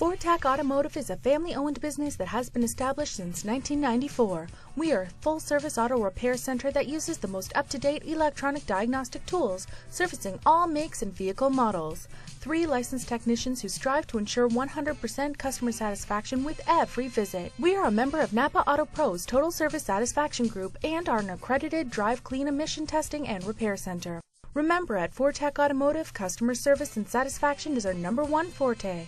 Fortech Automotive is a family owned business that has been established since 1994. We are a full service auto repair center that uses the most up to date electronic diagnostic tools, servicing all makes and vehicle models. Three licensed technicians who strive to ensure 100% customer satisfaction with every visit. We are a member of NAPA Auto Pros Total Service Satisfaction Group and are an accredited Drive Clean emission testing and repair center. Remember, at Fortech Automotive, customer service and satisfaction is our number one forte.